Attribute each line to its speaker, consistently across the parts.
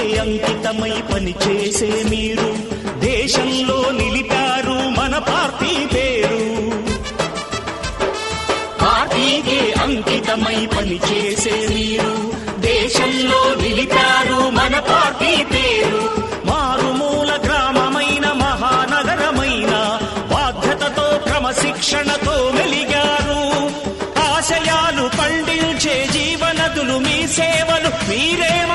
Speaker 1: అంకితమై పనిచేసే మీరు. దేశంలో నిలిపారు మన పార్టీ పేరు. పార్టీకే అంకితమై పనిచేసే మీరు. దేశంలో నిలిపారు మన పార్టీ పేరు. మారుమూల గ్రామమైన మహానగరమైన బాధ్యతతో క్రమశిక్షణతో మెలిగారు. ఆశయాలు పండించే జీవనదులు మీ సేవలు మీరే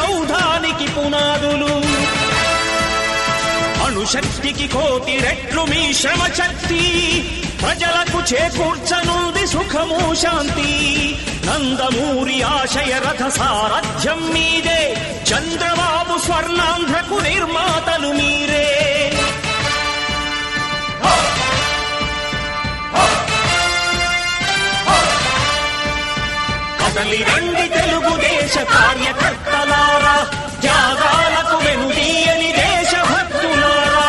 Speaker 1: సౌధానికి పునాదులు. అణుశక్తికి కోటి రెట్లు మీ శ్రమ శక్తి ప్రజలకు చేకూర్చనుంది సుఖము శాంతి. నందమూరి ఆశయ రథ సారథ్యం మీదే. చంద్రబాబు స్వర్ణాంధ్ర కదలి రండి తెలుగుదేశ కార్యకర్తలారా. త్యాగాలకు వెనుదీయని దేశభక్తులారా.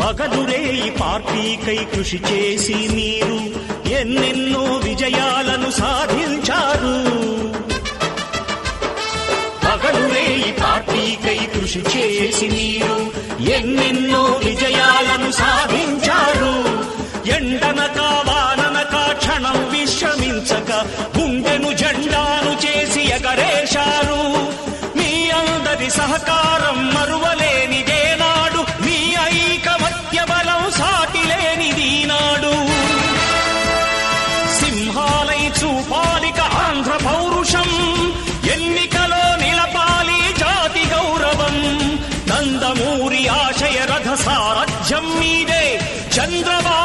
Speaker 1: పగలురే ఈ పార్టీకై కృషి చేసి మీరు ఎన్నెన్నో విజయాలను సాధించారు. కృషి చేసి మీరు ఎన్నెన్నో విజయాలను సాధించారు. ఎండనక వాననక క్షణం విశ్రమించక గుండెను జెండాను చేసి ఎగరేశారు. మీ అందరి సహకారం మరువలేని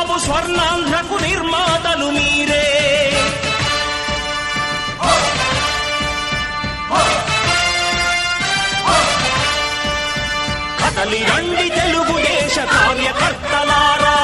Speaker 1: బాబు స్వర్ణాంధ్రకు నిర్మాతలు మీరే. కదలి రండి తెలుగుదేశ కార్యకర్తలారా.